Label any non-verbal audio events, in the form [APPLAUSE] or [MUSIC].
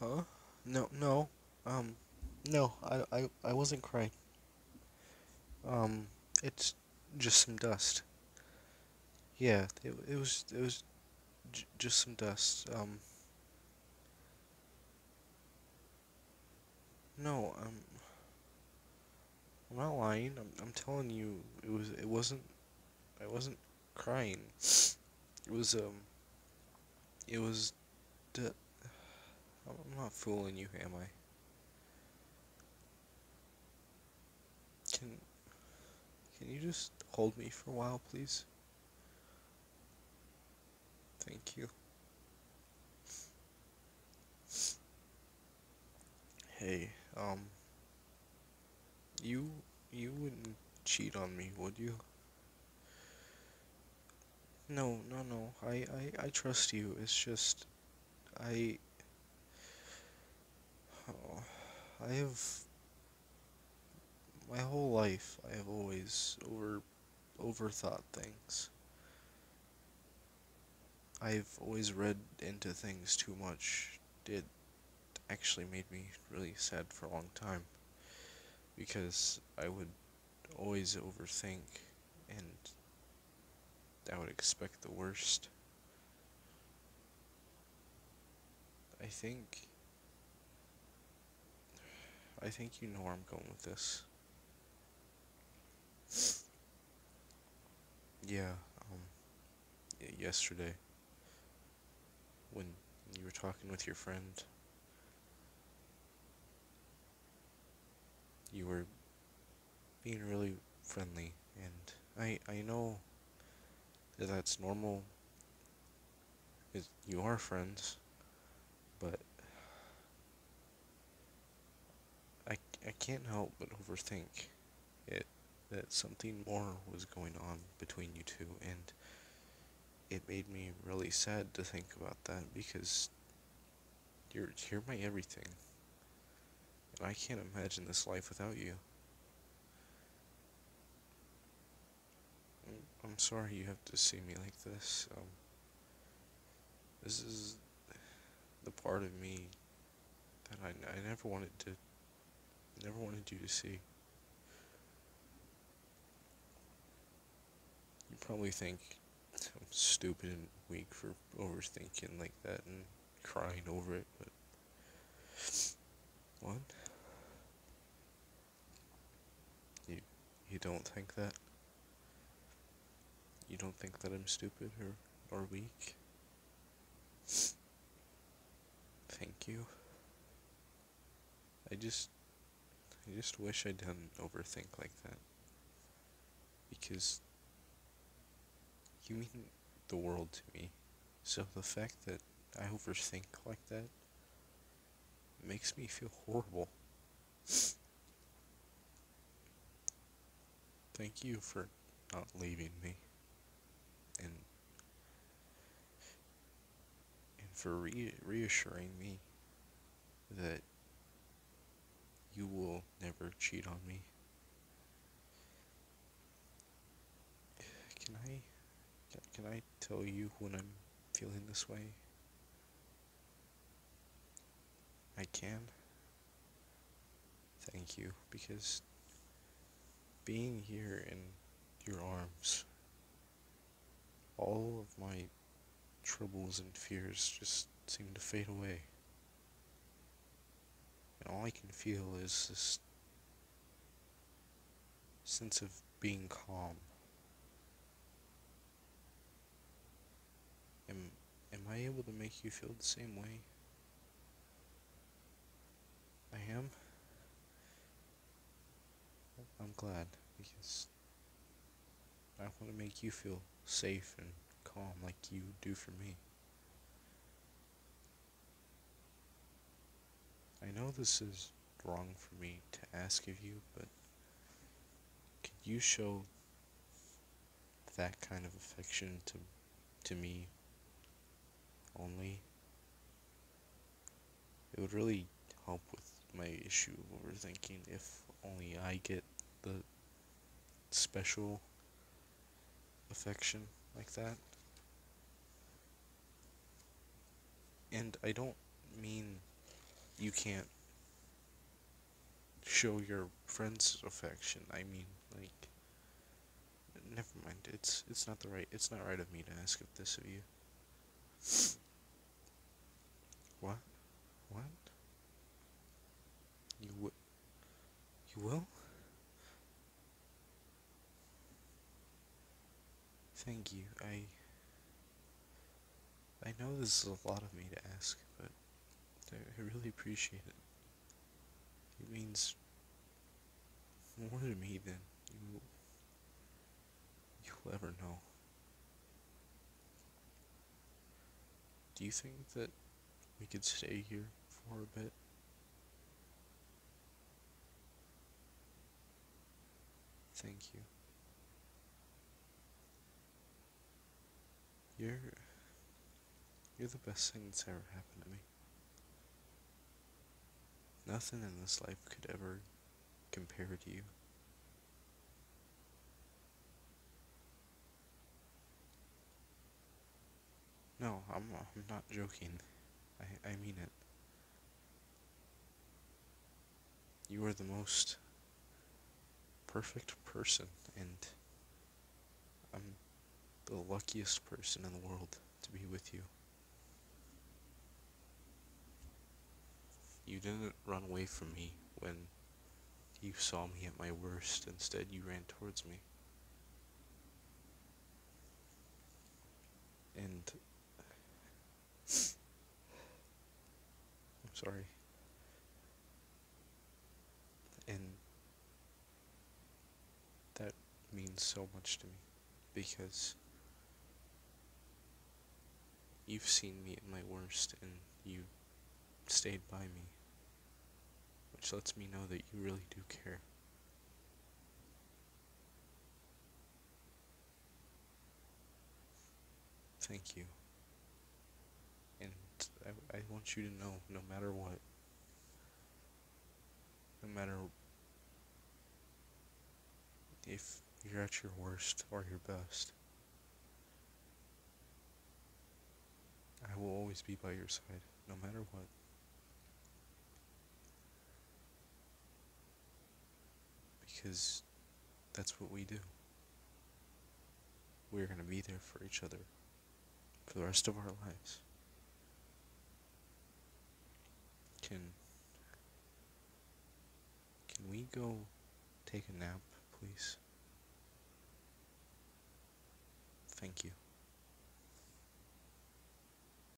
Huh? No, no. Um, no, I, I, I wasn't crying. Um, it's just some dust. Yeah, it, it was, it was just some dust. Um, no, um, I'm not lying. I'm, I'm telling you, it was, it wasn't, I wasn't crying. It was, um, it was, I'm not fooling you, am I? Can, can you just hold me for a while, please? Thank you. Hey, um, you, you wouldn't cheat on me, would you? No, no, no, I, I, I trust you, it's just, I, I have, my whole life, I have always over, overthought things. I've always read into things too much. It actually made me really sad for a long time because I would always overthink and I would expect the worst. I think I think you know where I'm going with this. Yeah, um yesterday when you were talking with your friend you were being really friendly and I I know that that's normal you are friends but I, can't help but overthink it that something more was going on between you two and it made me really sad to think about that because you're you're my everything and I can't imagine this life without you. I'm sorry you have to see me like this. Um, this is the part of me that I, I never wanted to, never wanted you to see. You probably think I'm stupid and weak for overthinking like that and crying over it, but what? You you don't think that? You don't think that I'm stupid or or weak? Thank you. I just I just wish I didn't overthink like that. Because you mean the world to me. So the fact that I overthink like that makes me feel horrible. Thank you for not leaving me. And and for re reassuring me that you will never cheat on me. Can I can I tell you when I'm feeling this way? I can. Thank you, because being here in your arms, all of my troubles and fears just seem to fade away. And all I can feel is this sense of being calm. Am, am I able to make you feel the same way? I am? I'm glad, because I want to make you feel safe and calm like you do for me. I know this is wrong for me to ask of you, but could you show that kind of affection to to me only, it would really help with my issue of overthinking if only I get the special affection like that. And I don't mean you can't show your friends affection. I mean, like, never mind. It's it's not the right. It's not right of me to ask of this of you. [SNIFFS] What? What? You w- You will? Thank you. I. I know this is a lot of me to ask, but I, I really appreciate it. It means more to me than you you'll ever know. Do you think that we could stay here for a bit? Thank you. You're you're the best thing that's ever happened to me. Nothing in this life could ever compare to you. No, I'm I'm not joking. I I mean it. You are the most perfect person and I'm the luckiest person in the world to be with you. You didn't run away from me when you saw me at my worst. Instead, you ran towards me. And I'm sorry. And that means so much to me because you've seen me at my worst and you stayed by me, which lets me know that you really do care. Thank you. And I, I want you to know no matter what, no matter if you're at your worst or your best, I will always be by your side, no matter what. Because that's what we do. We're going to be there for each other for the rest of our lives. Can can we go take a nap, please? Thank you.